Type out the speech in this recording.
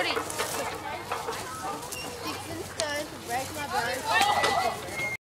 Jordy.